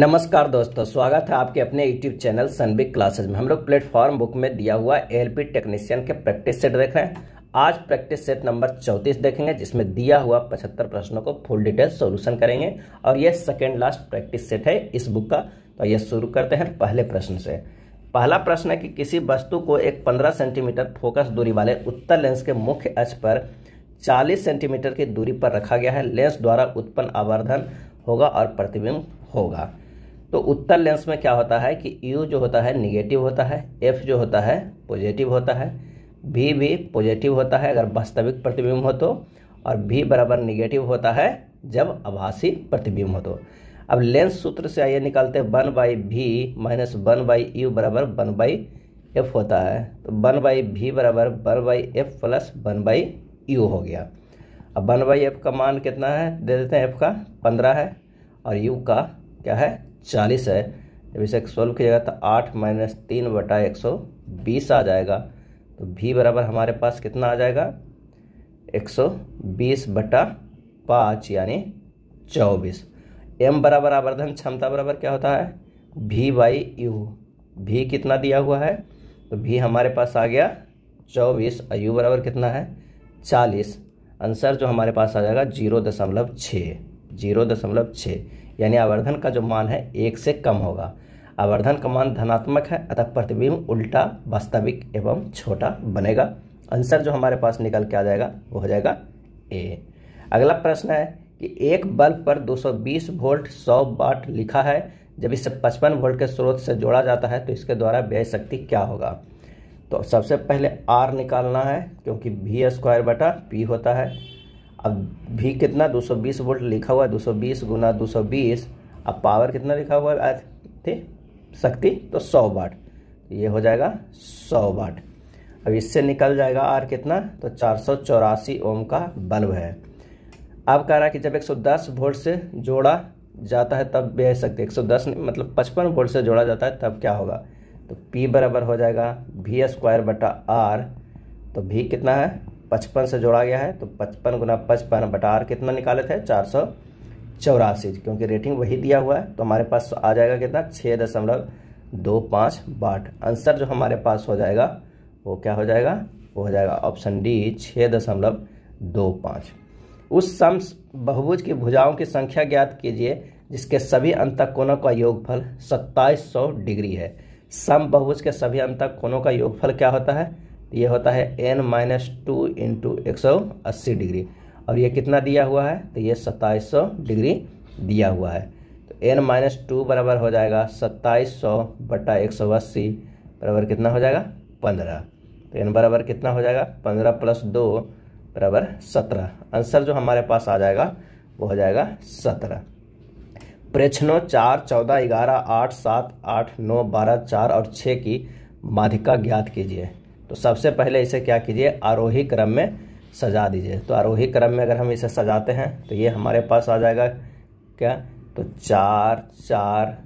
नमस्कार दोस्तों, स्वागत है आपके अपने यूट्यूब चैनल सनबिक क्लासेस में। हम लोग प्लेटफॉर्म बुक में दिया हुआ एलपी टेक्नीशियन के प्रैक्टिस सेट देख रहे हैं। आज प्रैक्टिस सेट नंबर चौंतीस देखेंगे, जिसमें दिया हुआ पचहत्तर प्रश्नों को फुल डिटेल सॉल्यूशन करेंगे। और यह सेकेंड लास्ट प्रैक्टिस सेट है इस बुक का। तो यह शुरू करते हैं पहले प्रश्न से। पहला प्रश्न है कि किसी वस्तु को एक पंद्रह सेंटीमीटर फोकस दूरी वाले उत्तर लेंस के मुख्य अक्ष पर 40 सेंटीमीटर की दूरी पर रखा गया है। लेंस द्वारा उत्पन्न आवर्धन होगा और प्रतिबिंब होगा। तो उत्तर लेंस में क्या होता है कि यू जो होता है निगेटिव होता है एफ़ जो होता है पॉजिटिव होता है भी भी पॉजिटिव होता है अगर वास्तविक प्रतिबिंब हो तो और भी बराबर निगेटिव होता है जब आभासी प्रतिबिंब हो तो। अब लेंस सूत्र से आइए निकालते हैं one by v minus one by u बराबर वन बाई एफ़ होता है। तो वन बाई भी बराबर one by f plus one by u हो गया। अब वन बाई एफ़ का मान कितना है? दे देते हैं एफ़ का, पंद्रह है। और यू का क्या है? चालीस है। जब इसे सोल्व कीजिएगा तो आठ माइनस तीन बटा एक सौ बीस आ जाएगा। तो भी बराबर हमारे पास कितना आ जाएगा? एक सौ बीस बटा पाँच, यानी चौबीस। एम बराबर आवर्धन क्षमता बराबर क्या होता है? भी बाई यू भी कितना दिया हुआ है? तो भी हमारे पास आ गया चौबीस, और यू बराबर कितना है? चालीस। आंसर जो हमारे पास आ जाएगा ज़ीरो दशमलव छः ज़ीरो दशमलव छः यानी आवर्धन का जो मान है, एक से कम होगा। आवर्धन का मान धनात्मक है, अतः प्रतिबिंब उल्टा, वास्तविक एवं छोटा बनेगा। आंसर जो हमारे पास निकल के आ जाएगा, वो हो जाएगा ए अगला प्रश्न है कि एक बल्ब पर 220 वोल्ट 100 वाट लिखा है। जब इसे 55 वोल्ट के स्रोत से जोड़ा जाता है तो इसके द्वारा व्यय शक्ति क्या होगा? तो सबसे पहले आर निकालना है, क्योंकि भी स्क्वायर बटा पी होता है। अब भी कितना? 220 वोल्ट लिखा हुआ है 220 गुना 220 अब पावर कितना लिखा हुआ है? थे शक्ति? तो 100 वाट। ये हो जाएगा 100 वाट। अब इससे निकल जाएगा आर कितना? तो चार सौ चौरासी ओम का बल्ब है। अब कह रहा है कि जब 110 वोल्ट से जोड़ा जाता है, तब भी शक्ति। 110 मतलब 55 वोल्ट से जोड़ा जाता है, तब क्या होगा? तो P बराबर हो जाएगा भी स्क्वायर बटा आर तो भी कितना है? पचपन से जोड़ा गया है तो पचपन गुना पचपन बटा आर कितना निकाले थे? चार सौ चौरासी, क्योंकि रेटिंग वही दिया हुआ है तो हमारे पास आ जाएगा कितना? छः दशमलव दो पाँच बाट। आंसर जो हमारे पास हो जाएगा, वो क्या हो जाएगा? वो हो जाएगा ऑप्शन डी छः दशमलव दो पाँच। उस सम बहुभुज की भुजाओं की संख्या ज्ञात कीजिए, जिसके सभी अंतक कोनों का योगफल सत्ताईस सौ डिग्री है। सम बहुभुज के सभी अंतक कोनों का योगफल क्या होता है? ये होता है एन माइनस टू इंटू एक सौ अस्सी डिग्री। और ये कितना दिया हुआ है? तो ये सत्ताईस सौ डिग्री दिया हुआ है। तो एन माइनस टू बराबर हो जाएगा सत्ताईस सौ बटा एक सौ अस्सी बराबर कितना हो जाएगा? पंद्रह। तो एन बराबर कितना हो जाएगा? पंद्रह प्लस दो बराबर सत्रह। आंसर जो हमारे पास आ जाएगा, वो हो जाएगा सत्रह। प्रश्नों चार, चौदह, ग्यारह, आठ, सात, आठ, नौ, बारह, चार और छः की माधिका ज्ञात कीजिए। तो सबसे पहले इसे क्या कीजिए? आरोही क्रम में सजा दीजिए। तो आरोही क्रम में अगर हम इसे सजाते हैं तो ये हमारे पास आ जाएगा क्या? तो चार चार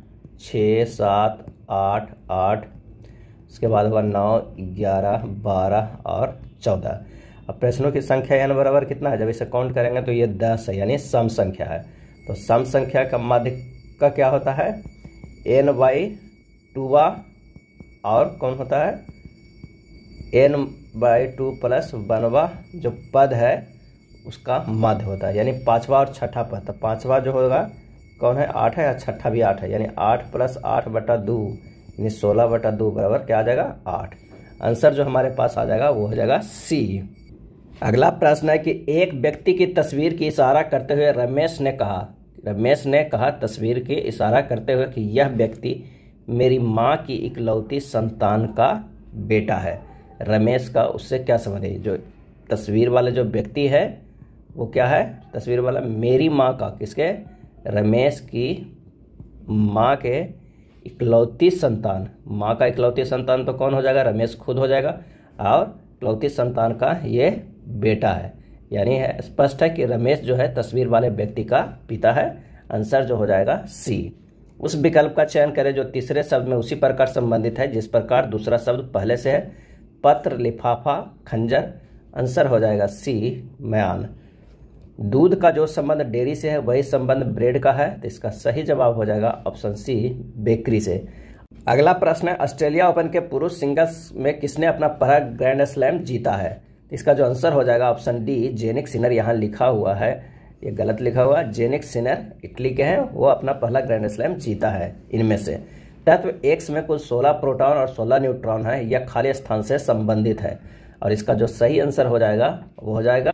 छ सात, आठ आठ उसके बाद होगा नौ, ग्यारह, बारह और चौदह। अब प्रश्नों की संख्या एन बराबर कितना है? जब इसे काउंट करेंगे तो ये दस है, यानी सम संख्या है। तो सम संख्या का माध्य का क्या होता है? एन बाई टूवा और कौन होता है? एन बाई टू प्लस वनवा जो पद है, उसका मध्य होता है, यानी पांचवा और छठा पद। तो पांचवा जो होगा, कौन है? आठ है या छठा भी आठ है? यानी आठ प्लस आठ बटा दो, यानी सोलह बटा दो बराबर क्या आ जाएगा? आठ। आंसर जो हमारे पास आ जाएगा, वो हो जाएगा सी। अगला प्रश्न है कि एक व्यक्ति की तस्वीर की इशारा करते हुए रमेश ने कहा, रमेश ने कहा तस्वीर की इशारा करते हुए कि यह व्यक्ति मेरी माँ की इकलौती संतान का बेटा है। रमेश का, उससे क्या संबंध है? जो तस्वीर वाले जो व्यक्ति है, वो क्या है? तस्वीर वाला मेरी माँ का, किसके? रमेश की माँ के इकलौती संतान। माँ का इकलौती संतान तो कौन हो जाएगा? रमेश खुद हो जाएगा। और इकलौती संतान का ये बेटा है। यानी है, स्पष्ट है कि रमेश जो है, तस्वीर वाले व्यक्ति का पिता है। आंसर जो हो जाएगा सी। उस विकल्प का चयन करें जो तीसरे शब्द में उसी प्रकार संबंधित है, जिस प्रकार दूसरा शब्द पहले से है। पत्र, लिफाफा, खंजर आंसर हो जाएगा सी, म्यान। दूध का जो संबंध डेयरी से है, वही संबंध ब्रेड का है तो इसका सही जवाब हो जाएगा ऑप्शन सी, बेकरी से। अगला प्रश्न है, ऑस्ट्रेलिया ओपन के पुरुष सिंगल्स में किसने अपना पहला ग्रैंड स्लैम जीता है? इसका जो आंसर हो जाएगा ऑप्शन डी, जेनिक सिनर। यहाँ लिखा हुआ है, ये गलत लिखा हुआ जेनिक सिनर इटली के हैं, वो अपना पहला ग्रैंड स्लैम जीता है इनमें से। तत्व एक्स में कुल 16 प्रोटॉन और 16 न्यूट्रॉन है, यह खाली स्थान से संबंधित है। और इसका जो सही आंसर हो जाएगा, वो हो जाएगा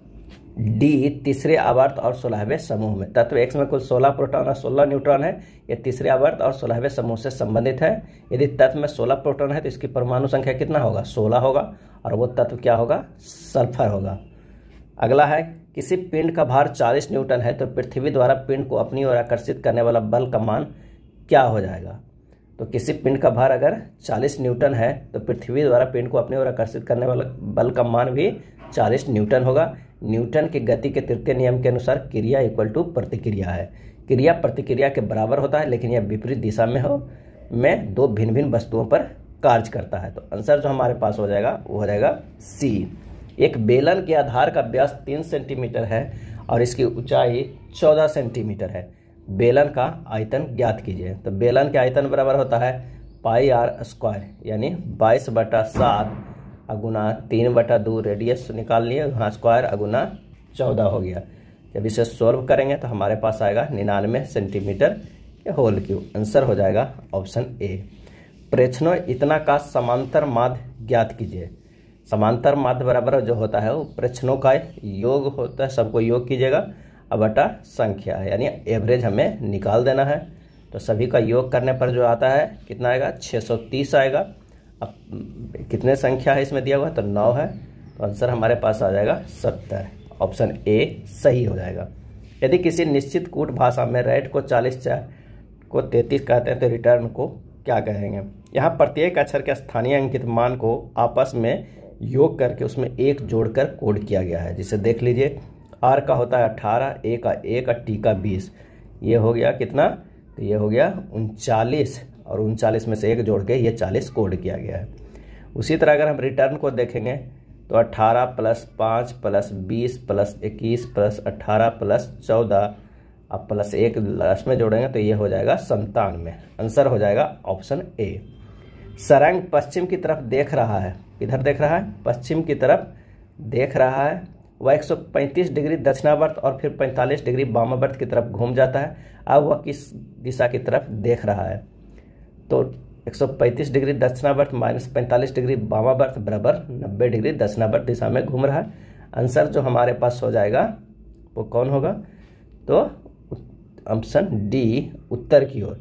डी तीसरे आवर्त और सोलहवें समूह में। तत्व एक्स में कुल 16 प्रोटॉन और 16 न्यूट्रॉन है, ये तीसरे आवर्त और सोलहवें समूह से संबंधित है। यदि तत्व में 16 प्रोटॉन है तो इसकी परमाणु संख्या कितना होगा? 16 होगा। और वो तत्व क्या होगा? सल्फ़र होगा। अगला है, किसी पिंड का भार 40 न्यूटन है तो पृथ्वी द्वारा पिंड को अपनी ओर आकर्षित करने वाला बल का मान क्या हो जाएगा? तो किसी पिंड का भार अगर 40 न्यूटन है तो पृथ्वी द्वारा पिंड को अपनी ओर आकर्षित करने वाला बल का मान भी 40 न्यूटन होगा। न्यूटन की गति के तृतीय नियम के अनुसार क्रिया इक्वल टू प्रतिक्रिया है। क्रिया प्रतिक्रिया के बराबर होता है, लेकिन यह विपरीत दिशा में हो, में दो भिन्न भिन्न वस्तुओं पर कार्य करता है। तो आंसर जो हमारे पास हो जाएगा, वो हो जाएगा सी एक बेलन के आधार का व्यास तीन सेंटीमीटर है और इसकी ऊंचाई चौदह सेंटीमीटर है। बेलन का आयतन ज्ञात कीजिए। तो बेलन के आयतन बराबर होता है पाई आर स्क्वायर, यानी बाईस बटा सात अगुना तीन बटा दो रेडियस निकाल लिए वहाँ स्क्वायर अगुना चौदह हो गया। जब इसे सोल्व करेंगे तो हमारे पास आएगा निन्यानवे सेंटीमीटर होल क्यू आंसर हो जाएगा ऑप्शन ए प्रेक्षणों, इतना का समांतर माध्य ज्ञात कीजिए। समांतर माध्य बराबर जो होता है वो प्रेक्षणों का योग होता है, सबको योग कीजिएगा। बटा संख्या है, यानी एवरेज हमें निकाल देना है। तो सभी का योग करने पर जो आता है, कितना आएगा? 630 आएगा। अब कितने संख्या है इसमें दिया हुआ? तो नौ है। तो आंसर हमारे पास आ जाएगा सत्तर। ऑप्शन ए सही हो जाएगा। यदि किसी निश्चित कूट भाषा में रेट को चालीस को तैतीस कहते हैं तो रिटर्न को क्या कहेंगे? यहाँ प्रत्येक अक्षर के स्थानीय अंकित मान को आपस में योग करके उसमें एक जोड़कर कोड किया गया है। जिसे देख लीजिए। आर का होता है अट्ठारह ए का ए का टी का बीस। ये हो गया कितना? तो ये हो गया उनचालीस। और उनचालीस में से एक जोड़ के ये चालीस कोड किया गया है। उसी तरह अगर हम रिटर्न को देखेंगे तो अट्ठारह प्लस पाँच प्लस बीस प्लस इक्कीस प्लस अट्ठारह प्लस चौदह। अब प्लस एक लास्ट में जोड़ेंगे तो ये हो जाएगा संतानवे। आंसर हो जाएगा ऑप्शन ए सरंग पश्चिम की तरफ़ देख रहा है। किधर देख रहा है? पश्चिम की तरफ़ देख रहा है। वह 135 डिग्री दक्षिणावर्त और फिर 45 डिग्री वामावर्त की तरफ़ घूम जाता है। अब वह किस दिशा की तरफ़ देख रहा है? तो 135 डिग्री दक्षिणावर्त माइनस पैंतालीस डिग्री वामावर्त बराबर 90 डिग्री दक्षिणावर्त दिशा में घूम रहा है। आंसर जो हमारे पास हो जाएगा, वो कौन होगा? तो ऑप्शन डी, उत्तर की ओर।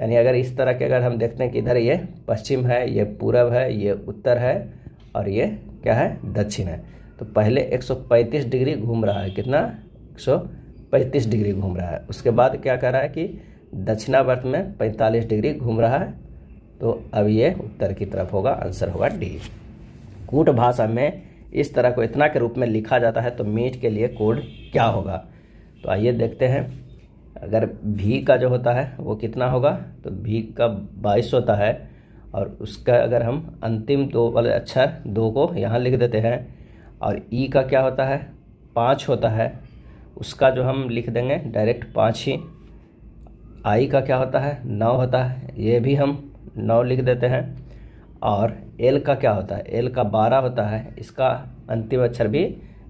यानी अगर इस तरह के अगर हम देखते हैं कि इधर ये पश्चिम है, ये पूरब है, ये उत्तर है, और ये क्या है? दक्षिण है। तो पहले 135 डिग्री घूम रहा है। कितना? 135 डिग्री घूम रहा है। उसके बाद क्या कर रहा है कि दक्षिणावर्त में 45 डिग्री घूम रहा है। तो अब ये उत्तर की तरफ़ होगा, आंसर होगा डी। कूट भाषा में इस तरह को इतना के रूप में लिखा जाता है तो मीट के लिए कोड क्या होगा? तो आइए देखते हैं। अगर भी का जो होता है, वो कितना होगा? तो भी का बाईस होता है। और उसका अगर हम अंतिम दो वाले अक्षर दो को यहाँ लिख देते हैं और ई का क्या होता है? पाँच होता है। उसका जो हम लिख देंगे डायरेक्ट पाँच ही। आई का क्या होता है? नौ होता है। ये भी हम नौ लिख देते हैं। और एल का क्या होता है? एल का बारह होता है। इसका अंतिम अक्षर भी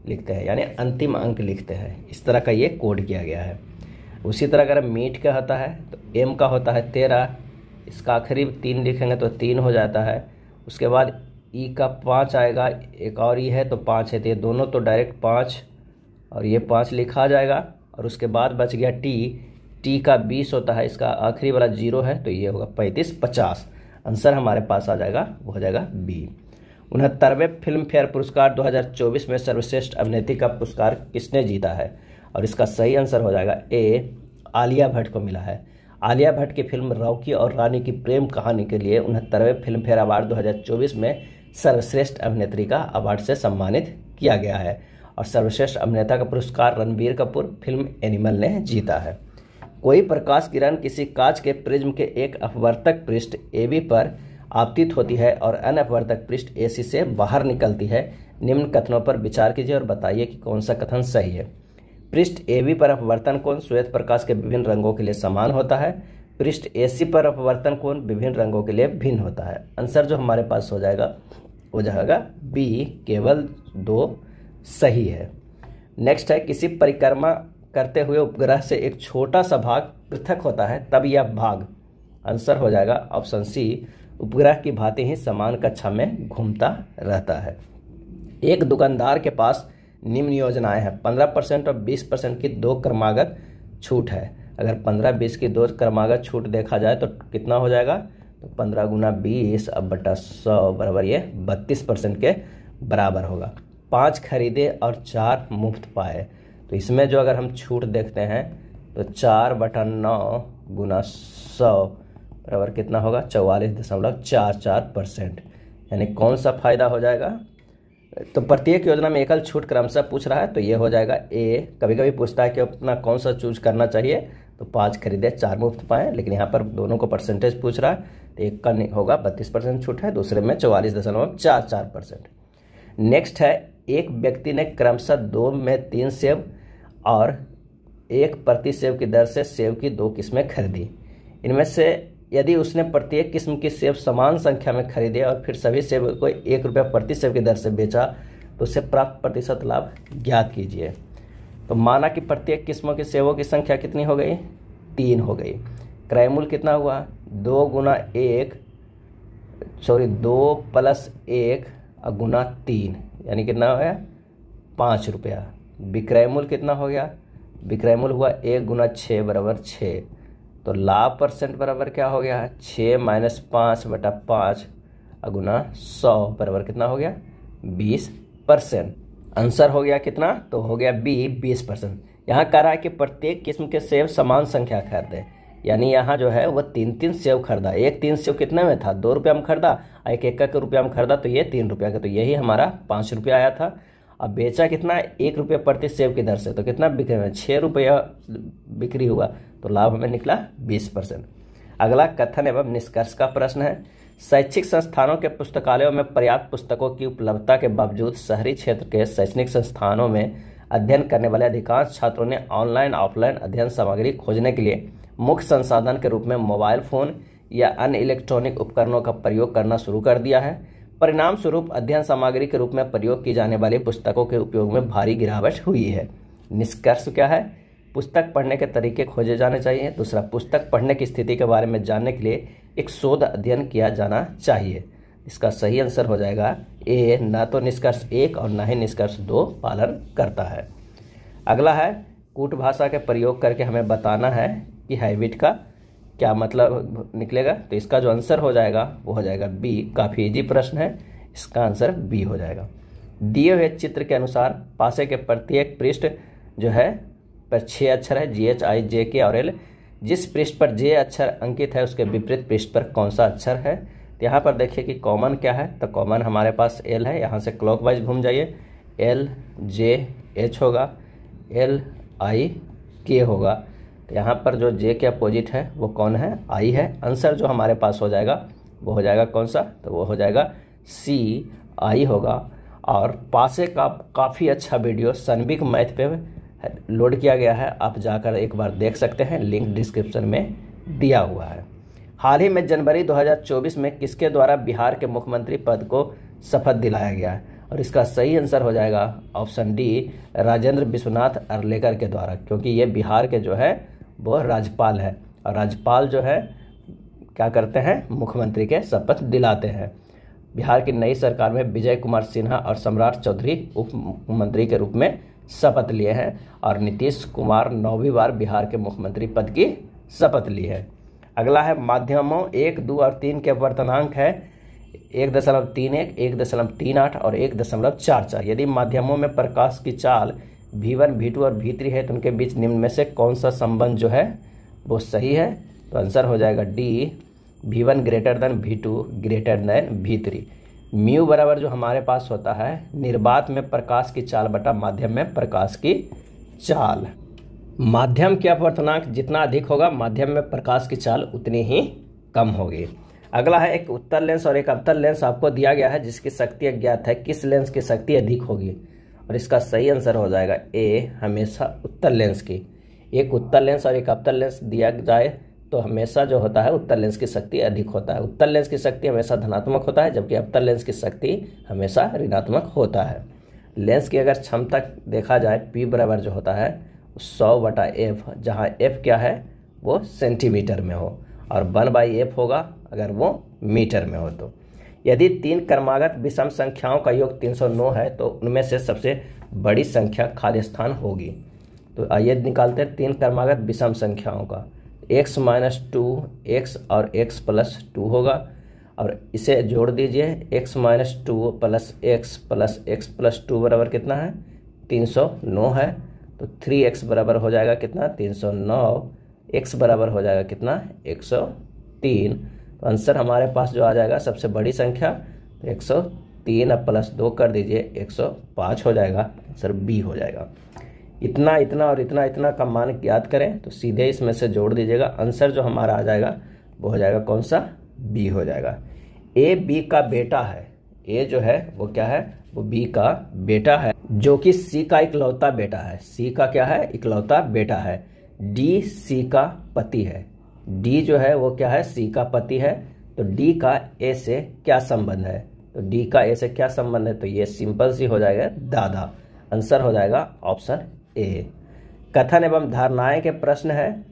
लिखते हैं, यानी अंतिम अंक लिखते हैं। इस तरह का ये कोड किया गया है। उसी तरह अगर मीट का होता है तो एम का होता है तेरह। इसका आखिरी तीन लिखेंगे तो तीन हो जाता है। उसके बाद ई का पाँच आएगा, एक और ई है तो पाँच है तो ये दोनों तो डायरेक्ट पाँच, और ये पाँच लिखा जाएगा, और उसके बाद बच गया टी टी का बीस होता है, इसका आखिरी वाला ज़ीरो है तो ये होगा पैंतीस, पचास। आंसर हमारे पास आ जाएगा, वो हो जाएगा बी उनहत्तरवें फ़िल्म फेयर पुरस्कार 2024 में सर्वश्रेष्ठ अभिनेत्री का पुरस्कार किसने जीता है? और इसका सही आंसर हो जाएगा ए आलिया भट्ट को मिला है। आलिया भट्ट की फ़िल्म रॉकी और रानी की प्रेम कहानी के लिए उनहत्तरवें फ़िल्म फेयर अवार्ड 2024 में सर्वश्रेष्ठ अभिनेत्री का अवार्ड से सम्मानित किया गया है और सर्वश्रेष्ठ अभिनेता का पुरस्कार रणबीर कपूर फ़िल्म एनिमल ने जीता है। कोई प्रकाश किरण किसी कांच के प्रिज्म के एक अपवर्तक पृष्ठ ए बी पर आपतित होती है और अनअपवर्तक पृष्ठ ए सी से बाहर निकलती है। निम्न कथनों पर विचार कीजिए और बताइए कि कौन सा कथन सही है। पृष्ठ ए बी पर अपवर्तन कोण श्वेत प्रकाश के विभिन्न रंगों के लिए समान होता है। पृष्ठ ए सी पर अपवर्तन कोण विभिन्न रंगों के लिए भिन्न होता है। आंसर जो हमारे पास हो जाएगा हो जाएगा बी केवल दो सही है। नेक्स्ट है, किसी परिक्रमा करते हुए उपग्रह से एक छोटा सा भाग पृथक होता है, तब यह भाग। आंसर हो जाएगा ऑप्शन सी उपग्रह की भांति ही समान कक्षा में घूमता रहता है। एक दुकानदार के पास निम्न योजनाएँ हैं, पंद्रह परसेंट और बीस परसेंट की दो क्रमागत छूट है। अगर पंद्रह बीस की दो क्रमागत छूट देखा जाए तो कितना हो जाएगा? तो पंद्रह गुना बीस, अब बटा सौ बराबर ये बत्तीस परसेंट के बराबर होगा। पाँच खरीदे और चार मुफ़्त पाए। तो इसमें जो अगर हम छूट देखते हैं तो चार बटा नौ गुना सौ बराबर कितना होगा? चौवालीस दशमलव चार चार परसेंट। यानी कौन सा फ़ायदा हो जाएगा? तो प्रत्येक योजना में एकल छूट क्रमशः पूछ रहा है तो ये हो जाएगा ए। कभी कभी पूछता है कि अपना कौन सा चूज़ करना चाहिए? तो पाँच खरीदे, चार मुफ़्त पाए, लेकिन यहाँ पर दोनों को परसेंटेज पूछ रहा है तो एक का होगा, बत्तीस परसेंट छूट है, दूसरे में चौवालीस दशमलव चार चार परसेंट नेक्स्ट है, एक व्यक्ति ने क्रमशः दो में तीन सेब और एक प्रति सेब की दर से सेब की दो किस्में खरीदी। इनमें से यदि उसने प्रत्येक किस्म की सेब समान संख्या में खरीदे और फिर सभी सेब को एक रुपया प्रति सेब की दर से बेचा तो उसे प्राप्त प्रतिशत लाभ ज्ञात कीजिए। तो माना कि प्रत्येक किस्मों के सेवों की संख्या कितनी हो गई? तीन हो गई। क्रय मूल्य कितना हुआ? दो गुना एक सॉरी दो प्लस एक गुना तीन, यानी कितना हो गया? पाँच रुपया। विक्रय मूल्य कितना हो गया? विक्रय मूल्य हुआ एक गुना छः बराबर छः तो लाभ परसेंट बराबर क्या हो गया? छः माइनस पाँच बटा पाँच अगुना सौ बराबर कितना हो गया? बीस परसेंट। आंसर हो गया कितना? तो हो गया बी, बीस परसेंट। यहाँ कह रहा है कि प्रत्येक किस्म के सेब समान संख्या खरीदे। यानी यहाँ जो है, वो तीन तीन सेब खरीदा। एक तीन सेब कितने में था? दो रुपया में खरीदा। एक एक का रुपया में खरीदा तो ये तीन रुपया का। तो यही हमारा पाँच रुपया आया था। अब बेचा कितना? एक रुपया प्रति सेब की दर से। तो कितना बिक्री में छः रुपया बिक्री हुआ। तो लाभ हमें निकला बीस परसेंट। अगला कथन एवं निष्कर्ष का प्रश्न है। शैक्षिक संस्थानों के पुस्तकालयों में पर्याप्त पुस्तकों की उपलब्धता के बावजूद शहरी क्षेत्र के शैक्षणिक संस्थानों में अध्ययन करने वाले अधिकांश छात्रों ने ऑनलाइन ऑफलाइन अध्ययन सामग्री खोजने के लिए मुख्य संसाधन के रूप में मोबाइल फ़ोन या अन्य इलेक्ट्रॉनिक उपकरणों का प्रयोग करना शुरू कर दिया है। परिणाम स्वरूप अध्ययन सामग्री के रूप में प्रयोग की जाने वाली पुस्तकों के उपयोग में भारी गिरावट हुई है। निष्कर्ष क्या है? पुस्तक पढ़ने के तरीके खोजे जाने चाहिए। दूसरा, पुस्तक पढ़ने की स्थिति के बारे में जानने के लिए एक शोध अध्ययन किया जाना चाहिए। इसका सही आंसर हो जाएगा, ए, न तो निष्कर्ष एक और न ही निष्कर्ष दो पालन करता है। अगला है, कूट भाषा के प्रयोग करके हमें बताना है कि हैबिट का क्या मतलब निकलेगा। तो इसका जो आंसर हो जाएगा, वो हो जाएगा बी। काफ़ी इजी प्रश्न है, इसका आंसर बी हो जाएगा। दिए हुए चित्र के अनुसार पासे के प्रत्येक पृष्ठ जो है, पर छः अक्षर है जी एच आई जे के और एल जिस पृष्ठ पर जे अक्षर अंकित है, उसके विपरीत पृष्ठ पर कौन सा अक्षर है? तो यहाँ पर देखिए कि कॉमन क्या है? तो कॉमन हमारे पास एल है। यहाँ से क्लॉकवाइज घूम जाइए। एल जे एच होगा। एल आई के होगा। तो यहाँ पर जो जे के अपोजिट है, वो कौन है? आई है। आंसर जो हमारे पास हो जाएगा, वो हो जाएगा कौन सा? तो वो हो जाएगा सी आई होगा। और पासे का काफ़ी अच्छा वीडियो सनबिक मैथ पे लोड किया गया है, आप जाकर एक बार देख सकते हैं, लिंक डिस्क्रिप्शन में दिया हुआ है। हाल ही में जनवरी 2024 में किसके द्वारा बिहार के मुख्यमंत्री पद को शपथ दिलाया गया है? और इसका सही आंसर हो जाएगा ऑप्शन डी, राजेंद्र विश्वनाथ अरलेकर के द्वारा, क्योंकि ये बिहार के जो है, वो राज्यपाल है। और राज्यपाल जो है, क्या करते हैं, मुख्यमंत्री के शपथ दिलाते हैं। बिहार की नई सरकार में विजय कुमार सिन्हा और सम्राट चौधरी उप मुख्यमंत्री के रूप में शपथ लिए हैं। और नीतीश कुमार नौवीं बार बिहार के मुख्यमंत्री पद की शपथ ली है। अगला है माध्यमों, एक, दो और तीन के वर्तनांक है। एक दशमलव तीन एक एक दशमलव तीन आठ और एक दशमलव चार चार। यदि माध्यमों में प्रकाश की चाल वी वन वी टू और वी थ्री है तो उनके बीच निम्न में से कौन सा संबंध जो है, वो सही है? तो आंसर हो जाएगा D V one greater than V two greater than V three mu बराबर जो हमारे पास होता है, निर्बात में प्रकाश की चाल बटा माध्यम में प्रकाश की चाल। माध्यम के अपवर्तनांक जितना अधिक होगा, माध्यम में प्रकाश की चाल उतनी ही कम होगी। अगला है एक उत्तर लेंस और एक अवतल लेंस आपको दिया गया है, जिसकी शक्ति अज्ञात है। किस लेंस की शक्ति अधिक होगी? और इसका सही आंसर हो जाएगा ए हमेशा उत्तर लेंस की। एक उत्तर लेंस और एक अवतल लेंस दिया जाए तो हमेशा जो होता है उत्तर लेंस की शक्ति अधिक होता है। उत्तर लेंस की शक्ति हमेशा धनात्मक होता है, जबकि अवतल लेंस की शक्ति हमेशा ऋणात्मक होता है। लेंस की अगर क्षमता देखा जाए पी बराबर जो होता है, सौ बटा एफ़ जहाँ एफ़ क्या है, वो सेंटीमीटर में हो। और वन बाई एफ़ होगा अगर वो मीटर में हो तो। यदि तीन क्रमागत विषम संख्याओं का योग 309 है तो उनमें से सबसे बड़ी संख्या खाली स्थान होगी। तो आइए निकालते हैं तीन क्रमागत विषम संख्याओं का। X माइनस टू एक्स और x प्लस टू होगा। और इसे जोड़ दीजिए, x minus two plus x plus x plus two बराबर कितना है? तीन सौ नौ है। तो थ्री एक्स बराबर हो जाएगा कितना? तीन सौ नौ। एक्स बराबर हो जाएगा कितना? एक सौ तीन। तो आंसर हमारे पास जो आ जाएगा सबसे बड़ी संख्या तो एक सौ तीन अब प्लस दो कर दीजिए, एक सौ पाँच हो जाएगा। आंसर बी हो जाएगा। इतना इतना और इतना इतना का मान याद करें तो सीधे इसमें से जोड़ दीजिएगा। आंसर जो हमारा आ जाएगा वो हो जाएगा कौन सा? बी हो जाएगा। ए बी का बेटा है। ए जो है, वो क्या है? वो बी का बेटा है, जो कि सी का इकलौता बेटा है। सी का क्या है? इकलौता बेटा है। डी सी का पति है। डी जो है, वो क्या है? सी का पति है। तो डी का ए से क्या संबंध है? तो डी का ए से क्या संबंध है? तो ये सिंपल सी हो जाएगा दादा। आंसर हो जाएगा ऑप्शन ए कथन एवं धारणाएँ के प्रश्न है।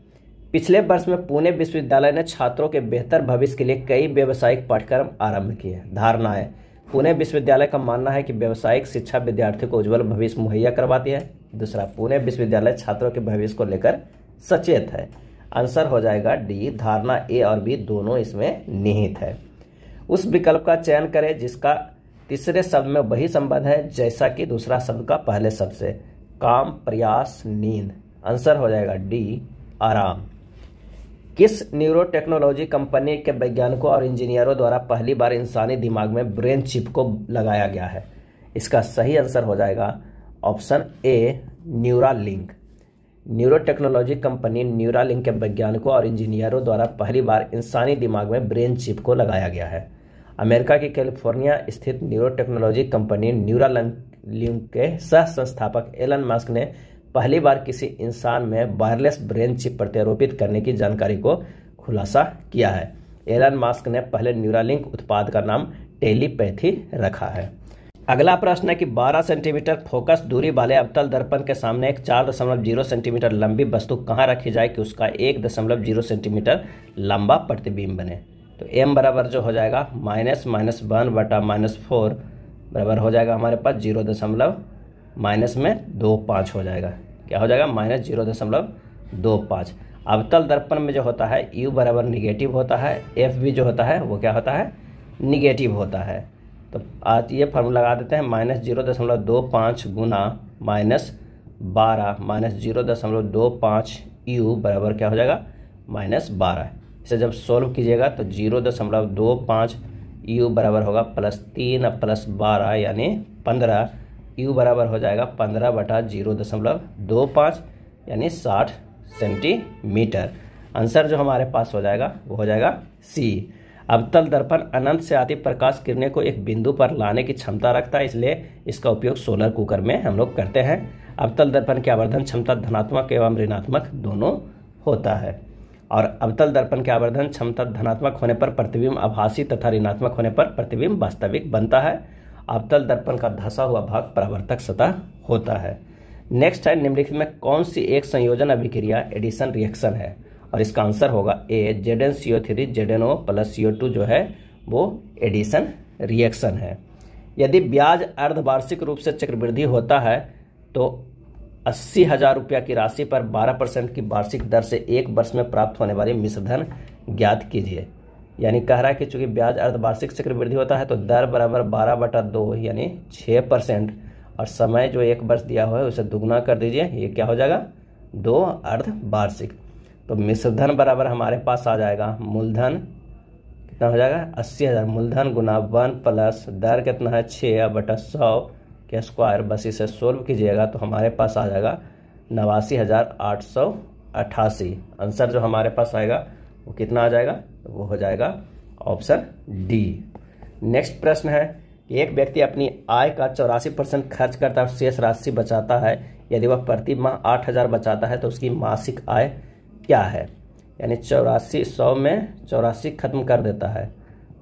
पिछले वर्ष में पुणे विश्वविद्यालय ने छात्रों के बेहतर भविष्य के लिए कई व्यावसायिक पाठ्यक्रम आरंभ किए। धारणाएँ पुणे विश्वविद्यालय का मानना है कि व्यावसायिक शिक्षा विद्यार्थियों को उज्जवल भविष्य मुहैया करवाती है। दूसरा, पुणे विश्वविद्यालय छात्रों के भविष्य को लेकर सचेत है। आंसर हो जाएगा डी, धारणा ए और बी दोनों इसमें निहित है। उस विकल्प का चयन करें जिसका तीसरे शब्द में वही संबंध है जैसा कि दूसरा शब्द का पहले शब्द से। काम, प्रयास, नींद। आंसर हो जाएगा डी, आराम। किस न्यूरो टेक्नोलॉजी कंपनी के वैज्ञानिकों और इंजीनियरों द्वारा पहली बार इंसानी दिमाग में ब्रेन चिप को लगाया गया है? इसका सही आंसर हो जाएगा option A Neuralink neuro technology company Neuralink के वैज्ञानिकों और इंजीनियरों द्वारा पहली बार इंसानी दिमाग में ब्रेन चिप को लगाया गया है। अमेरिका की कैलिफ़ोर्निया स्थित न्यूरो टेक्नोलॉजी कंपनी न्यूरालिंक के सह संस्थापक एलन मास्क ने पहली बार किसी इंसान में वायरलेस ब्रेन चिप प्रत्यारोपित करने की जानकारी को खुलासा किया है। एलन मास्क ने पहले न्यूरालिंक उत्पाद का नाम टेलीपैथी रखा है। अगला प्रश्न है कि 12 सेंटीमीटर फोकस दूरी वाले अवतल दर्पण के सामने एक चार दशमलव ज़ीरो सेंटीमीटर लंबी वस्तु कहाँ रखी जाए कि उसका एक दशमलव ज़ीरो सेंटीमीटर लंबा प्रतिबिंब बने? तो एम बराबर जो हो जाएगा, माइनस माइनस वन बटा माइनस फोर बराबर हो जाएगा हमारे पास ज़ीरो दशमलव माइनस में दो पाँच हो जाएगा। क्या हो जाएगा? माइनस ज़ीरो दशमलव दो पाँच। अवतल दर्पण में जो होता है यू बराबर निगेटिव होता है एफ़ भी जो होता है, वो क्या होता है? निगेटिव होता है। तो आज ये फॉर्मूला लगा देते हैं, माइनस ज़ीरो दशमलव दो पाँच गुना माइनस बारह। माइनस ज़ीरो दशमलव दो पाँच यू बराबर क्या हो जाएगा? माइनस बारह। इसे जब सोल्व कीजिएगा तो ज़ीरो दशमलव दो पाँच यू बराबर होगा प्लस तीन प्लस बारह, यानी पंद्रह। यू बराबर हो जाएगा पंद्रह बटा ज़ीरो दशमलव दो पाँच, यानी साठ सेंटीमीटर। आंसर जो हमारे पास हो जाएगा, वो हो जाएगा सी अवतल दर्पण अनंत से आती प्रकाश किरणें को एक बिंदु पर लाने की क्षमता रखता है, इसलिए इसका उपयोग सोलर कुकर में हम लोग करते हैं। अवतल दर्पण की आवर्धन क्षमता धनात्मक एवं ऋणात्मक दोनों होता है। और अवतल दर्पण के आवर्धन क्षमता धनात्मक होने पर प्रतिबिंब आभासी तथा ऋणात्मक होने पर प्रतिबिंब वास्तविक बनता है। अवतल दर्पण का धसा हुआ भाग परावर्तक सतह होता है। नेक्स्ट है, निम्नलिखित में कौन सी एक संयोजन अभिक्रिया एडिशन रिएक्शन है? और इसका आंसर होगा A Z N C O three Z N O plus C O two जो है, वो एडिशन रिएक्शन है। यदि ब्याज अर्धवार्षिक रूप से चक्रवृद्धि होता है तो अस्सी हज़ार रुपया की राशि पर 12 परसेंट की वार्षिक दर से एक वर्ष में प्राप्त होने वाली मिश्रधन ज्ञात कीजिए। यानी कह रहा है कि चूँकि ब्याज अर्धवार्षिक चक्रवृद्धि होता है तो दर बराबर बारह बटा दो, यानी छः परसेंट। और समय जो एक वर्ष दिया हुआ है, उसे दुगना कर दीजिए, ये क्या हो जाएगा? दो अर्धवार्षिक। तो मिश्रधन बराबर हमारे पास आ जाएगा। मूलधन कितना हो जाएगा? अस्सी हज़ार। मूलधन गुना वन प्लस दर कितना है? छः बटा सौ के स्क्वायर। बस इसे सोल्व कीजिएगा तो हमारे पास आ जाएगा नवासी हज़ार आठ सौ अट्ठासी आंसर जो हमारे पास आएगा, वो कितना आ जाएगा? तो वो हो जाएगा ऑप्शन डी। नेक्स्ट प्रश्न है, एक व्यक्ति अपनी आय का चौरासी परसेंट खर्च करता है शेष राशि बचाता है। यदि वह प्रति माह आठ हज़ार बचाता है तो उसकी मासिक आय क्या है? यानी चौरासी, सौ में चौरासी खत्म कर देता है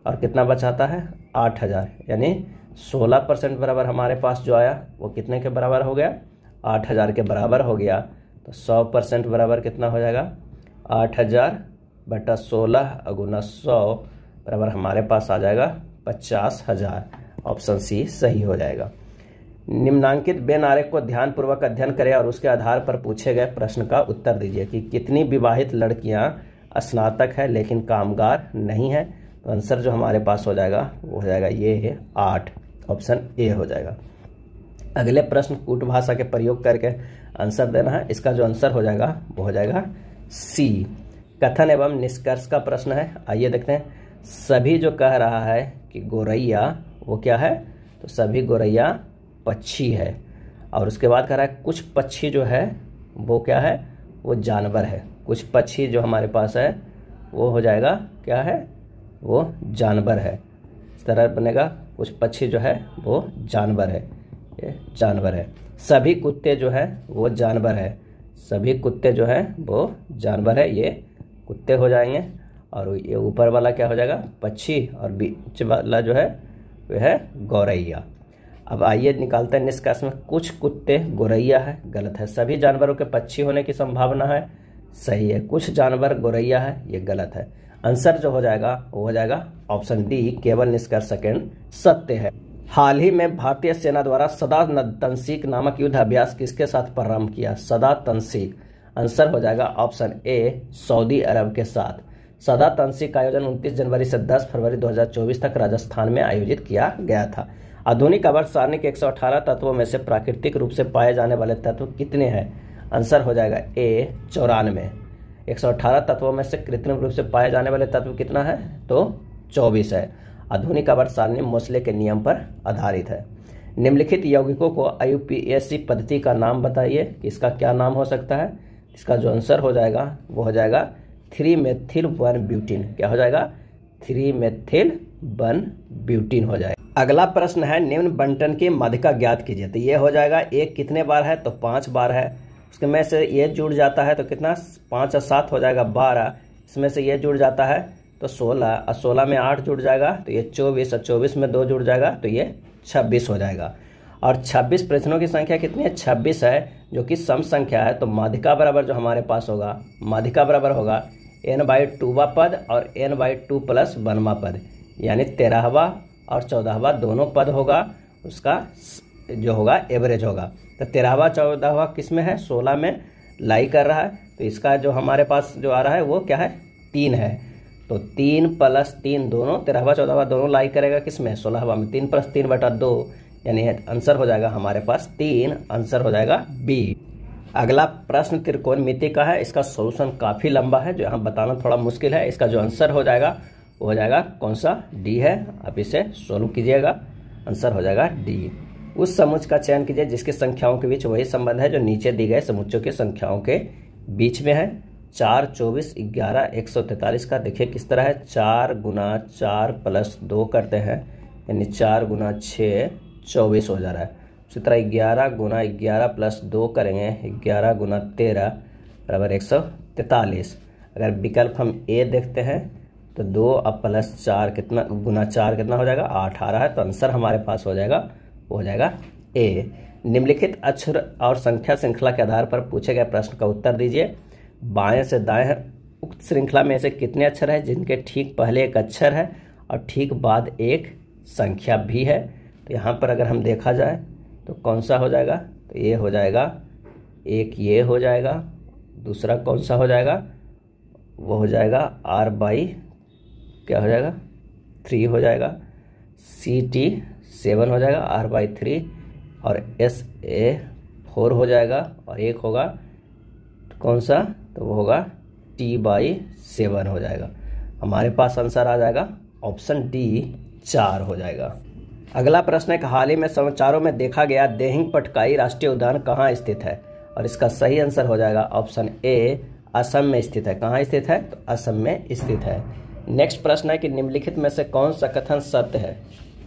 और कितना बचाता है? आठ हज़ार। यानी सोलह परसेंट बराबर हमारे पास जो आया, वो कितने के बराबर हो गया? आठ हज़ार के बराबर हो गया। तो सौ परसेंट बराबर कितना हो जाएगा? आठ हज़ार बटा सोलह अगुना सौ बराबर हमारे पास आ जाएगा पचास हज़ार। ऑप्शन सी सही हो जाएगा। निम्नांकित बेन आरेख को ध्यानपूर्वक अध्ययन करें और उसके आधार पर पूछे गए प्रश्न का उत्तर दीजिए कि कितनी विवाहित लड़कियाँ स्नातक है लेकिन कामगार नहीं है। तो आंसर जो हमारे पास हो जाएगा, वो हो जाएगा ये है आठ। ऑप्शन ए हो जाएगा। अगले प्रश्न कूट भाषा के प्रयोग करके आंसर देना है। इसका जो आंसर हो जाएगा, वो हो जाएगा सी कथन एवं निष्कर्ष का प्रश्न है। आइए देखते हैं। सभी जो कह रहा है कि गोरैया, वो क्या है? तो सभी गोरैया पक्षी है। और उसके बाद कह रहा है, कुछ पक्षी जो है, वो क्या है? वो जानवर है। कुछ पक्षी जो हमारे पास है, वो हो जाएगा, क्या है? वो जानवर है। इस तरह बनेगा, कुछ पक्षी जो है, वो जानवर है। ये जानवर है। सभी कुत्ते जो है, वो जानवर है। सभी कुत्ते जो है, वो जानवर है। ये कुत्ते हो जाएँगे और ये ऊपर वाला क्या हो जाएगा? पक्षी और बीच वाला जो है वह है गौरैया। अब आइए निकालते हैं निष्कर्ष में कुछ कुत्ते गोरैया है। गलत है। सभी जानवरों के पक्षी होने की संभावना है। सही है। कुछ जानवर गोरैया है, ये गलत है। आंसर जो हो जाएगा, वो हो जाएगा ऑप्शन डी, केवल निष्कर्ष सेकेंड सत्य है। हाल ही में भारतीय सेना द्वारा सदा तंसीक नामक युद्ध अभ्यास किसके साथ प्रारंभ किया? सदा तंसीक आंसर हो जाएगा ऑप्शन ए, सऊदी अरब के साथ। सदा तंसीक का आयोजन 29 जनवरी से 10 फरवरी 2024 तक राजस्थान में आयोजित किया गया था। आधुनिक आवर्त सारणी के 118 तत्वों में से प्राकृतिक रूप से पाए जाने वाले तत्व कितने हैं? आंसर हो जाएगा ए, चौरानवे। एक तत्वों में से कृत्रिम रूप से पाए जाने वाले तत्व कितना है? तो 24 है। आधुनिक आवर्त सारणी मोसले के नियम पर आधारित है। निम्नलिखित यौगिकों को आयुपीएससी पद्धति का नाम बताइए इसका क्या नाम हो सकता है? इसका जो आंसर हो जाएगा, वो हो जाएगा थ्री मेथिल वन ब्यूटीन क्या हो जाएगा? थ्री मेथिल वन ब्यूटीन हो जाएगा। अगला प्रश्न है, निम्न बंटन की माध्यिका ज्ञात कीजिए। तो ये हो जाएगा, एक कितने बार है? तो पाँच बार है। उसके में से ये जुड़ जाता है तो कितना? पाँच और सात हो जाएगा, बारह। इसमें से ये जुड़ जाता है तो सोलह। और सोलह में आठ जुड़ जाएगा तो ये चौबीस। और चौबीस में दो जुड़ जाएगा तो ये छब्बीस हो जाएगा। और छब्बीस प्रश्नों की संख्या कितनी है? छब्बीस है, जो कि सम संख्या है तो माधिका बराबर जो हमारे पास होगा माधिका बराबर होगा एन बाई टूवा पद और एन बाई टू प्लस वनवा पद, यानी तेरहवा और चौदहवा दोनों पद होगा, उसका जो होगा एवरेज होगा। तो तेरहवा, चौदहवा किसमें है? सोलह में लाई कर रहा है तो इसका जो हमारे पास जो आ रहा है, वो क्या है? तीन है। तो तीन प्लस तीन दोनों, तेरहवा, चौदहवा दोनों लाई करेगा किसमें? सोलहवा में। तीन प्लस तीन बटा दो यानी आंसर हो जाएगा हमारे पास तीन आंसर हो जाएगा बी अगला प्रश्न त्रिकोण मिति का है, इसका सोल्यूशन काफ़ी लंबा है, जो यहाँ बताना थोड़ा मुश्किल है, इसका जो आंसर हो जाएगा, वो हो जाएगा कौन सा? डी है, आप इसे सोल्व कीजिएगा आंसर हो जाएगा डी उस समुच का चयन कीजिए, जिसकी संख्याओं के बीच वही संबंध है, जो नीचे दी गए समुच्चों की संख्याओं के बीच में है। चार, चौबीस, ग्यारह, एक सौ तैतालीस का, देखिए किस तरह है, चार गुना चार प्लस दो करते हैं, यानी चार गुना छः चौबीस हो जा रहा है। उसी तरह ग्यारह गुना ग्यारह प्लस दो करेंगे, ग्यारह गुना तेरह बराबर एक सौ तैतालीस। अगर विकल्प हम ए देखते हैं तो दो अब प्लस चार कितना, गुना चार कितना हो जाएगा? आठ आ रहा है तो आंसर हमारे पास हो जाएगा वो हो जाएगा ए। निम्नलिखित अक्षर और संख्या श्रृंखला के आधार पर पूछे गए प्रश्न का उत्तर दीजिए। बाएँ से दाएँ उक्त श्रृंखला में ऐसे कितने अक्षर हैं? जिनके ठीक पहले एक अक्षर है और ठीक बाद एक संख्या भी है। तो यहाँ पर अगर हम देखा जाए तो कौन सा हो जाएगा? तो ये हो जाएगा, एक ये हो जाएगा, दूसरा कौन सा हो जाएगा? वो हो जाएगा आर बाई क्या हो जाएगा? थ्री हो जाएगा। सी टी सेवन हो जाएगा आर बाई थ्री और एस ए फोर हो जाएगा, और एक होगा कौन सा? तो वो होगा टी बाई सेवन हो जाएगा। हमारे पास आंसर आ जाएगा ऑप्शन डी चार हो जाएगा। अगला प्रश्न है कि हाल ही में समाचारों में देखा गया देहिंग पटकाई राष्ट्रीय उद्यान कहाँ स्थित है? और इसका सही आंसर हो जाएगा ऑप्शन ए, असम में स्थित है। कहाँ स्थित है? तो असम में स्थित है। नेक्स्ट प्रश्न है कि निम्नलिखित में से कौन सा कथन सत्य है?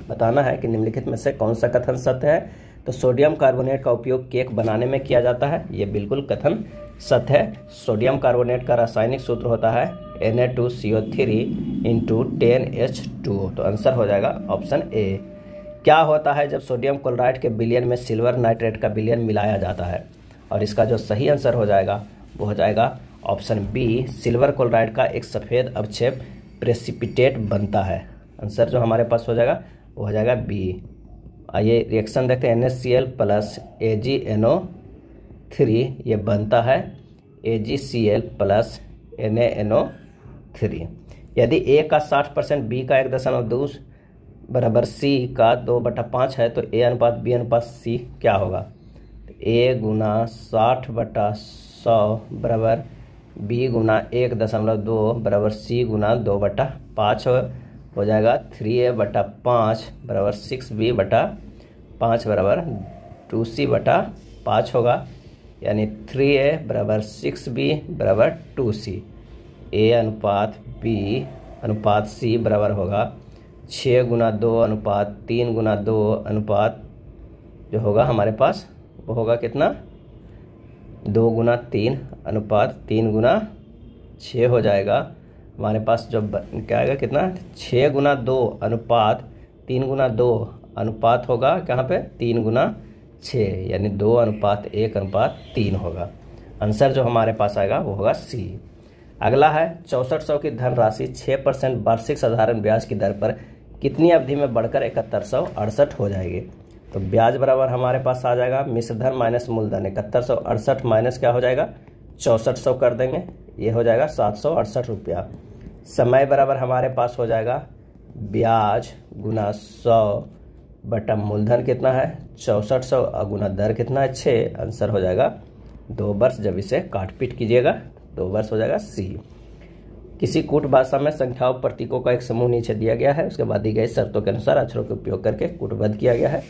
बताना है कि निम्नलिखित में से कौन सा कथन सत्य है। तो सोडियम कार्बोनेट का उपयोग केक बनाने में किया जाता है। ये बिल्कुल कथन सत्य है। सोडियम कार्बोनेट का रासायनिक सूत्र होता है N A two C O three into ten H two तो आंसर हो जाएगा ऑप्शन ए। क्या होता है जब सोडियम क्लोराइड के बिलियन में सिल्वर नाइट्रेट का बिलियन मिलाया जाता है? और इसका जो सही आंसर हो जाएगा, वो हो जाएगा ऑप्शन बी, सिल्वर क्लोराइड का एक सफ़ेद अवक्षेप प्रेसिपिटेट बनता है। आंसर जो हमारे पास हो जाएगा, वो हो जाएगा बी। आइए रिएक्शन देखते हैं। N S C L plus A G N O three ये बनता है। A G C L plus N A N O three यदि ए का साठ परसेंट बी का एक दशमलव दो बराबर सी का दो बटा पाँच है तो ए अनुपात बी अनुपात सी क्या होगा? ए गुना साठ बटा सौ बराबर बी गुना एक दशमलव दो बराबर सी गुना दो बटा पाँच हो जाएगा। थ्री ए बटा पाँच बराबर सिक्स बी बटा पाँच बराबर टू सी बटा पाँच होगा। यानी थ्री ए बराबर सिक्स बी बराबर टू सी ए अनुपात बी अनुपात सी बराबर होगा। छः गुना दो अनुपात, तीन गुना दो अनुपात जो होगा हमारे पास, वो होगा कितना? दो गुना तीन अनुपात, तीन गुना छः हो जाएगा। हमारे पास जो क्या आएगा कितना? छः गुना दो अनुपात, तीन गुना दो अनुपात होगा कहाँ पे? तीन गुना छः यानी दो अनुपात, एक अनुपात, तीन होगा। आंसर जो हमारे पास आएगा, वो होगा सी। अगला है, चौंसठ सौ की धनराशि छः परसेंट वार्षिक साधारण ब्याज की दर पर कितनी अवधि में बढ़कर इकहत्तर सौ अड़सठ हो जाएगी? तो ब्याज बराबर हमारे पास आ जाएगा, मिश्र धन माइनस मूलधन इकहत्तर सौ अड़सठ माइनस क्या हो जाएगा? चौंसठ सौ कर देंगे, ये हो जाएगा सात सौ अड़सठ रुपया। समय बराबर हमारे पास हो जाएगा, ब्याज गुना सौ बटा मूलधन कितना है? चौंसठ सौ गुना दर कितना है? छः आंसर हो जाएगा, दो वर्ष जब इसे काट पीट कीजिएगा, दो वर्ष हो जाएगा सी। किसी कूट भाषा में संख्याओं प्रतीकों का एक समूह नीचे दिया गया है। उसके बाद दी गई शर्तों के अनुसार अक्षरों का उपयोग करके कूटबद्ध किया गया है।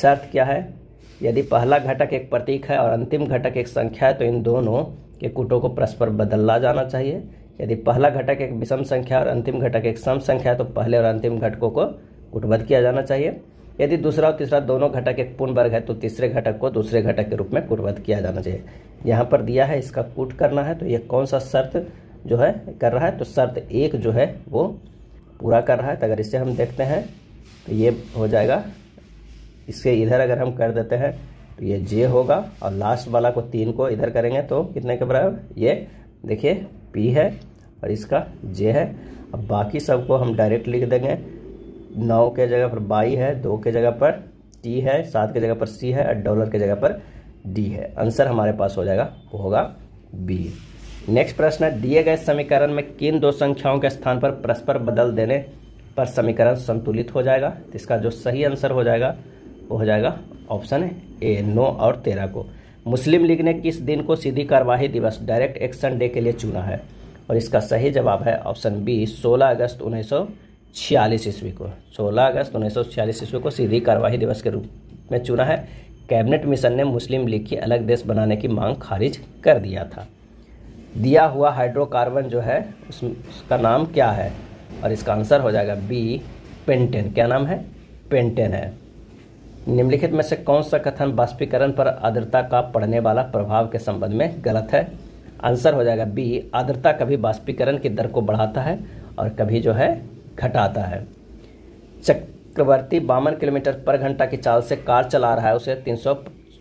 शर्त क्या है? यदि पहला घटक एक प्रतीक है और अंतिम घटक एक संख्या है तो इन दोनों के कूटों को परस्पर बदलना जाना चाहिए। यदि पहला घटक एक विषम संख्या और अंतिम घटक एक सम संख्या है तो पहले और अंतिम घटकों को कूटबद्ध किया जाना चाहिए। यदि दूसरा और तीसरा दोनों घटक एक पूर्ण वर्ग है तो तीसरे घटक को दूसरे घटक के रूप में कूटबद्ध किया जाना चाहिए। यहाँ पर दिया है इसका कूट करना है तो यह कौन सा शर्त जो है, कर रहा है तो शर्त एक जो है, वो पूरा कर रहा है। तो अगर इसे हम देखते हैं तो ये हो जाएगा। इसके इधर अगर हम कर देते हैं तो ये जे होगा, और लास्ट वाला को तीन को इधर करेंगे तो कितने के बराबर? ये देखिए पी है, और इसका जे है। अब बाकी सबको हम डायरेक्ट लिख देंगे। नौ के जगह पर बाई है, दो के जगह पर टी है, सात के जगह पर सी है, और डॉलर के जगह पर डी है। आंसर हमारे पास हो जाएगा वो होगा बी नेक्स्ट प्रश्न है दिए गए समीकरण में किन दो संख्याओं के स्थान पर परस्पर बदल देने पर समीकरण संतुलित हो जाएगा? तो इसका जो सही आंसर हो जाएगा, वो हो जाएगा ऑप्शन ए, नौ और तेरह को। मुस्लिम लीग ने किस दिन को सीधी कार्यवाही दिवस, डायरेक्ट एक्शन डे के लिए चुना है? और इसका सही जवाब है ऑप्शन बी 16 अगस्त उन्नीस छियालीस ईस्वी को। 16 अगस्त उन्नीस सौ छियालीस ईस्वी को सीधी कार्यवाही दिवस के रूप में चुना है। कैबिनेट मिशन ने मुस्लिम लीग की अलग देश बनाने की मांग खारिज कर दिया था। दिया हुआ हाइड्रोकार्बन जो है उस, उसका नाम क्या है? और इसका आंसर हो जाएगा बी पेंटेन क्या नाम है? पेंटेन है। निम्नलिखित में से कौन सा कथन बाष्पीकरण पर आर्द्रता का पड़ने वाला प्रभाव के संबंध में गलत है? आंसर हो जाएगा बी आर्द्रता कभी बाष्पीकरण की दर को बढ़ाता है और कभी जो है घटाता है। चक्रवर्ती बावन किलोमीटर पर घंटा की चाल से कार चला रहा है उसे तीन सौ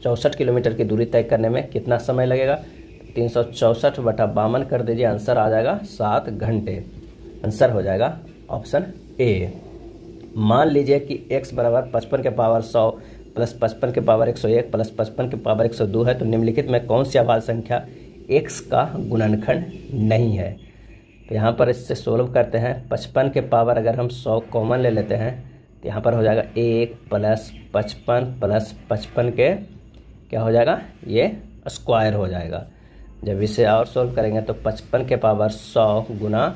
चौंसठ किलोमीटर की दूरी तय करने में कितना समय लगेगा? तीन सौ चौसठ बटा बावन कर दीजिए, आंसर आ जाएगा सात घंटे। आंसर हो जाएगा ऑप्शन ए। मान लीजिए कि x बराबर पचपन के पावर सौ प्लस पचपन के पावर एक सौ एक प्लस पचपन के पावर एक सौ दो है तो निम्नलिखित में कौन सी आवाज़ संख्या x का गुणनखंड नहीं है? तो यहाँ पर इससे सोल्व करते हैं, पचपन के पावर अगर हम सौ कॉमन ले लेते हैं तो यहाँ पर हो जाएगा एक प्लस पचपन प्लस पचपन के, क्या हो जाएगा? ये स्क्वायर हो जाएगा। जब इसे और सोल्व करेंगे तो पचपन के पावर सौ गुना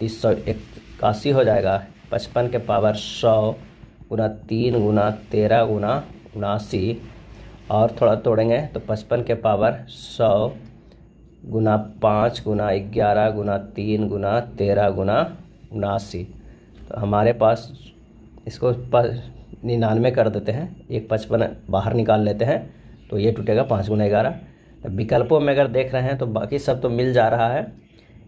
तीस सौ इक्यासी हो जाएगा। पचपन के पावर सौ गुना तीन गुना तेरह गुना उनासी। और थोड़ा तोड़ेंगे तो पचपन के पावर सौ गुना पाँच गुना ग्यारह गुना तीन गुना तेरह गुना उनासी। तो हमारे पास इसको निन्यानवे कर देते हैं। एक पचपन बाहर निकाल लेते हैं तो ये टूटेगा पाँच गुना ग्यारह। विकल्पों में अगर देख रहे हैं तो बाकी सब तो मिल जा रहा है।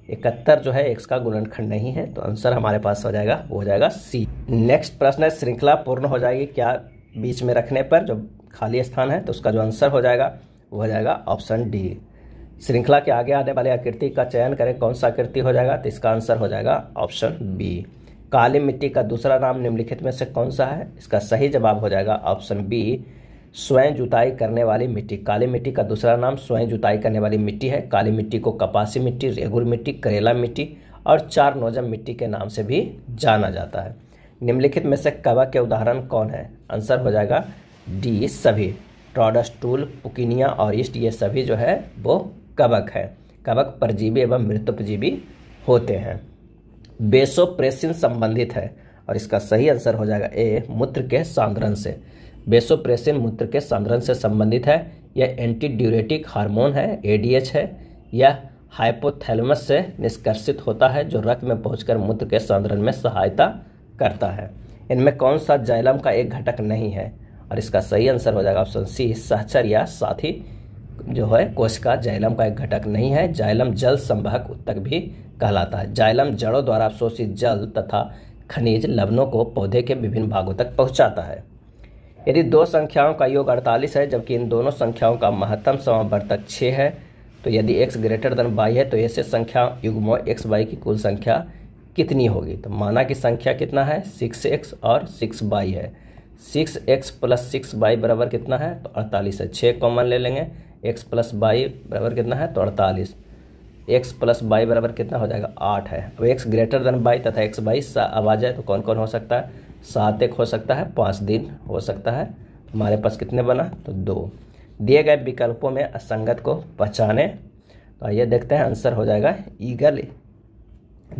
इकहत्तर जो है, एक्स का गुणनखंड नहीं है तो आंसर हमारे पास हो जाएगा, वो हो जाएगा सी। नेक्स्ट प्रश्न है, श्रृंखला पूर्ण हो जाएगी क्या बीच में रखने पर? जो खाली स्थान है तो उसका जो आंसर हो जाएगा, वो हो जाएगा ऑप्शन डी। श्रृंखला के आगे आने वाले आकृति का चयन करें, कौन सा आकृति हो जाएगा? तो इसका आंसर हो जाएगा ऑप्शन बी। काली मिट्टी का दूसरा नाम निम्नलिखित में से कौन सा है? इसका सही जवाब हो जाएगा ऑप्शन बी स्वयं जुताई करने वाली मिट्टी। काली मिट्टी का दूसरा नाम स्वयं जुताई करने वाली मिट्टी है। काली मिट्टी को कपासी मिट्टी, रेगुर मिट्टी, करेला मिट्टी और चार नोजम मिट्टी के नाम से भी जाना जाता है। निम्नलिखित में से कवक के उदाहरण कौन है? आंसर हो जाएगा डी, सभी। टूल, पुकिनिया और ईस्ट, ये सभी जो है, वो कवक है। कवक परजीवी एवं मृतोपजीवी होते हैं। बेसोप्रेसिन संबंधित है और इसका सही आंसर हो जाएगा ए, मूत्र के सांद्रण से। बेसोप्रेसिन मूत्र के सांद्रण से संबंधित है। यह एंटी ड्यूरेटिक हार्मोन है एडीएच है। यह हाइपोथैलेमस से निष्कर्षित होता है, जो रक्त में पहुंचकर मूत्र के सांद्रण में सहायता करता है। इनमें कौन सा जाइलम का एक घटक नहीं है? और इसका सही आंसर हो जाएगा ऑप्शन सी, सहचर या साथी। जो है कोश का जाइलम का एक घटक नहीं है। जाइलम जल संवाहक उत्तक भी कहलाता है। जाइलम जड़ों द्वारा अवशोषित जल तथा खनिज लवणों को पौधे के विभिन्न भागों तक पहुंचाता है। यदि दो संख्याओं का योग 48 है, जबकि इन दोनों संख्याओं का महत्तम समावर्तक 6 है तो यदि x ग्रेटर देन बाई है तो ऐसे संख्या युग्म एक्स बाई की कुल संख्या कितनी होगी? तो माना कि संख्या कितना है? सिक्स एक्स और सिक्स बाई है। Six x plus six y बराबर कितना है? तो अड़तालीस है। छः कॉमन ले लेंगे। एक्स प्लस बाई बराबर कितना है? तो अड़तालीस। एक्स प्लस बाई बराबर कितना हो जाएगा? आठ है। अब एक्स ग्रेटर देन बाई तथा एक्स बाई आ जाए तो कौन कौन हो सकता है? सात एक हो सकता है, पाँच दिन हो सकता है। हमारे पास कितने बना? तो दो। दिए गए विकल्पों में असंगत को पहचाने। तो आइए देखते हैं, आंसर हो जाएगा ईगल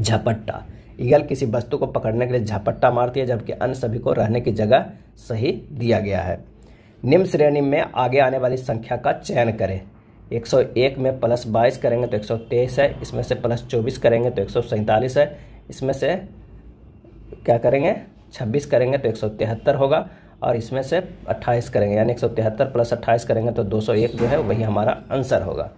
झपट्टा। ईगल किसी वस्तु को पकड़ने के लिए झपट्टा मारती है, जबकि अन्य सभी को रहने की जगह सही दिया गया है। निम्न श्रेणी में आगे आने वाली संख्या का चयन करें। 101 में प्लस बाईस करेंगे तो एक सौ तेईस है, इसमें से प्लस चौबीस करेंगे तो एक सौ सैंतालीस है, इसमें से क्या करेंगे? 26 करेंगे तो एक सौ तिहत्तर होगा और इसमें से 28 करेंगे, यानी एक सौ तिहत्तर प्लस अट्ठाईस करेंगे तो 201 जो है, वही हमारा आंसर होगा।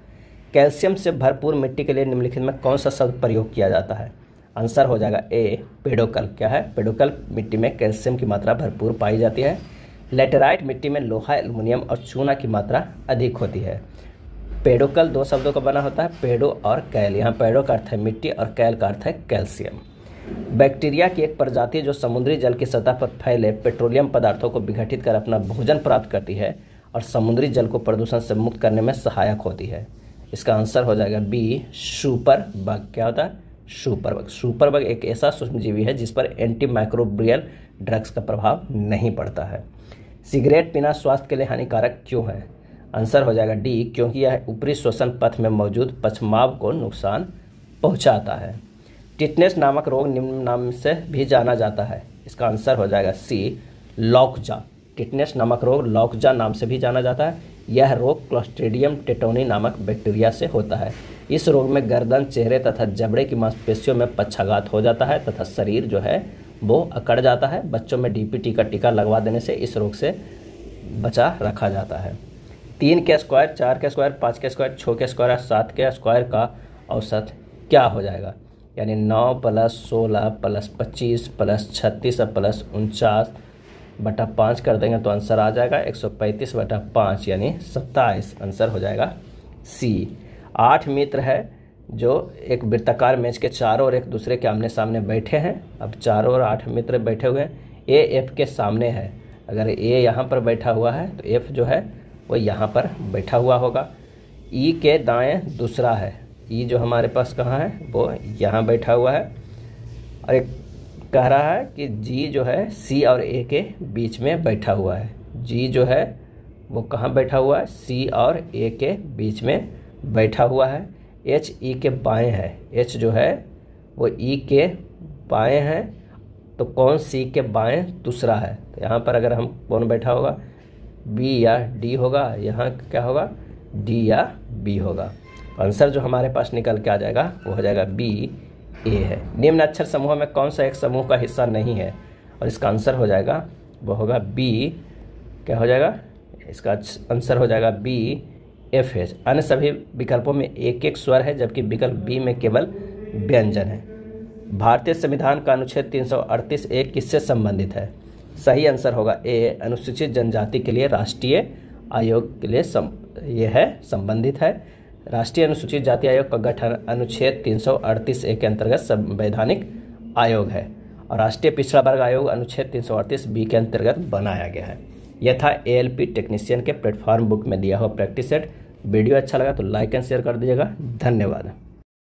कैल्शियम से भरपूर मिट्टी के लिए निम्नलिखित में कौन सा शब्द प्रयोग किया जाता है? आंसर हो जाएगा ए पेडोकल क्या है? पेडोकल मिट्टी में कैल्शियम की मात्रा भरपूर पाई जाती है। लेटेराइट मिट्टी में लोहा, एल्युमिनियम और चूना की मात्रा अधिक होती है। पेडोकल दो शब्दों का बना होता है, पेडो और कैल। यहाँ पेडो का अर्थ है मिट्टी और कैल का अर्थ है कैल्शियम। बैक्टीरिया की एक प्रजाति जो समुद्री जल की सतह पर फैले पेट्रोलियम पदार्थों को विघटित कर अपना भोजन प्राप्त करती है और समुद्री जल को प्रदूषण से मुक्त करने में सहायक होती है। इसका आंसर हो जाएगा बी, सुपर बग। क्या होता है? Super bug. सुपर बग एक ऐसा सूक्ष्मजीवी है जिस पर एंटी माइक्रोब्रियल ड्रग्स का प्रभाव नहीं पड़ता है। सिगरेट पीना स्वास्थ्य के लिए हानिकारक क्यों है? आंसर हो जाएगा डी, क्योंकि यह ऊपरी श्वसन पथ में मौजूद पछमाव को नुकसान पहुंचाता है। टिटनेस नामक रोग निम्न नाम से भी जाना जाता है। इसका आंसर हो जाएगा सी, लॉकजा। टिटनेस नामक रोग लॉकजा नाम से भी जाना जाता है। यह रोग क्लोस्ट्रेडियम टेटोनी नामक बैक्टीरिया से होता है। इस रोग में गर्दन, चेहरे तथा जबड़े की मांसपेशियों में पक्षाघात हो जाता है तथा शरीर जो है, वो अकड़ जाता है। बच्चों में डीपीटी का टीका लगवा देने से इस रोग से बचा रखा जाता है। तीन के स्क्वायर चार के स्क्वायर पाँच के स्क्वायर छः के स्क्वायर सात के स्क्वायर का औसत क्या हो जाएगा? यानी नौ प्लस सोलह प्लस पच्चीस प्लस छत्तीस प्लस उनचास बटा पाँच कर देंगे तो आंसर आ जाएगा एक सौ पैंतीस बटा पाँच, यानी सत्ताईस। आंसर हो जाएगा सी। आठ मित्र है जो एक वृत्ताकार मेज के चारों और एक दूसरे के आमने सामने बैठे हैं। अब चारों और आठ मित्र बैठे हुए हैं। ए, एफ़ के सामने है। अगर ए यहाँ पर बैठा हुआ है तो एफ़ जो है वो यहाँ पर बैठा हुआ होगा। ई के दाएँ दूसरा है। E जो हमारे पास कहाँ है, वो यहाँ बैठा हुआ है। और एक कह रहा है कि जी जो है, सी और ए के बीच में बैठा हुआ है। जी जो है, वो कहाँ बैठा हुआ है? सी और ए के बीच में बैठा हुआ है। एच ई के बाएँ है। एच जो है, वो ई के बाएँ हैं। तो कौन सी के बाएँ? दूसरा है। तो यहाँ पर अगर हम कौन बैठा होगा? बी या डी होगा। यहाँ क्या होगा? डी या बी होगा। आंसर जो हमारे पास निकल के आ जाएगा वो हो जाएगा बी ए है। निम्न अक्षर समूह में कौन सा एक समूह का हिस्सा नहीं है? और इसका आंसर हो जाएगा वो होगा बी क्या हो जाएगा? इसका आंसर हो जाएगा बी एफ़ एच अन्य सभी विकल्पों में एक एक स्वर है जबकि विकल्प बी में केवल व्यंजन है। भारतीय संविधान का अनुच्छेद 338 ए किससे संबंधित है? सही आंसर होगा ए अनुसूचित जनजाति के लिए राष्ट्रीय आयोग के लिए सम, ये है संबंधित है। राष्ट्रीय अनुसूचित जाति आयोग का गठन अनुच्छेद 338 ए के अंतर्गत संवैधानिक आयोग है और राष्ट्रीय पिछड़ा वर्ग आयोग अनुच्छेद 338 बी के अंतर्गत बनाया गया है। यह था पी टेक्नीशियन के प्लेटफॉर्म बुक में दिया हुआ प्रैक्टिस सेट। वीडियो अच्छा लगा तो लाइक एंड शेयर कर दीजिएगा। धन्यवाद।